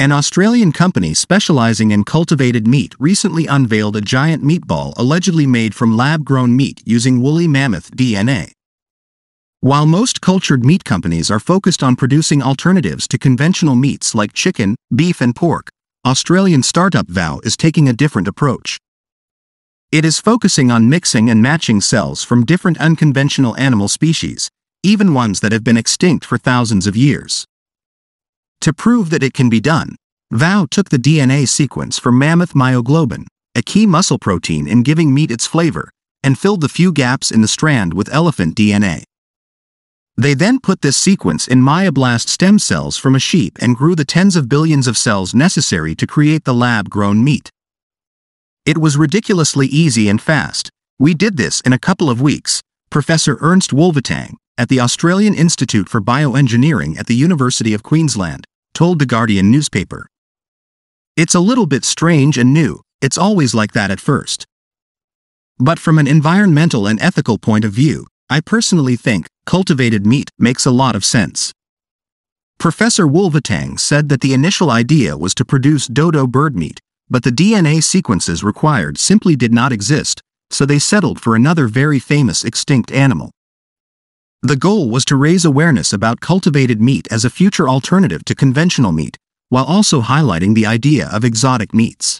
An Australian company specializing in cultivated meat recently unveiled a giant meatball allegedly made from lab-grown meat using woolly mammoth DNA. While most cultured meat companies are focused on producing alternatives to conventional meats like chicken, beef and pork, Australian startup VOW is taking a different approach. It is focusing on mixing and matching cells from different unconventional animal species, even ones that have been extinct for thousands of years. To prove that it can be done, VOW took the DNA sequence for mammoth myoglobin, a key muscle protein in giving meat its flavor, and filled the few gaps in the strand with elephant DNA. They then put this sequence in myoblast stem cells from a sheep and grew the tens of billions of cells necessary to create the lab-grown meat. It was ridiculously easy and fast. We did this in a couple of weeks, Professor Ernst Wolvetang, at the Australian Institute for Bioengineering at the University of Queensland, told The Guardian newspaper. It's a little bit strange and new, it's always like that at first. But from an environmental and ethical point of view, I personally think cultivated meat makes a lot of sense. Professor Wolvetang said that the initial idea was to produce dodo bird meat, but the DNA sequences required simply did not exist, so they settled for another very famous extinct animal. The goal was to raise awareness about cultivated meat as a future alternative to conventional meat, while also highlighting the idea of exotic meats.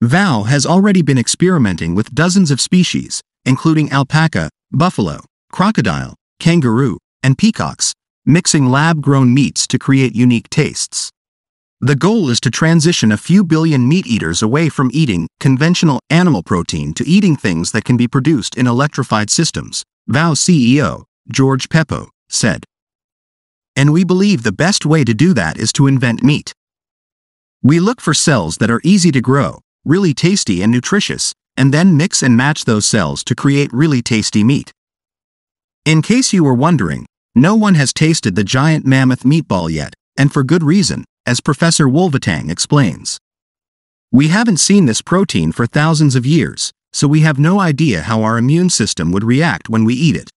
VOW has already been experimenting with dozens of species, including alpaca, buffalo, crocodile, kangaroo, and peacocks, mixing lab-grown meats to create unique tastes. The goal is to transition a few billion meat eaters away from eating conventional animal protein to eating things that can be produced in electrified systems, VOW CEO, George Peppou, said. And we believe the best way to do that is to invent meat. We look for cells that are easy to grow, really tasty and nutritious, and then mix and match those cells to create really tasty meat. In case you were wondering, no one has tasted the giant mammoth meatball yet, and for good reason, as Professor Wolvetang explains. We haven't seen this protein for thousands of years, so we have no idea how our immune system would react when we eat it.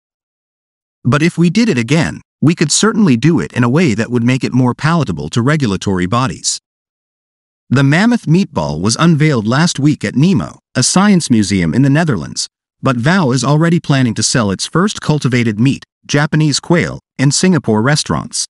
But if we did it again, we could certainly do it in a way that would make it more palatable to regulatory bodies. The mammoth meatball was unveiled last week at NEMO, a science museum in the Netherlands, but VOW is already planning to sell its first cultivated meat, Japanese quail, in Singapore restaurants.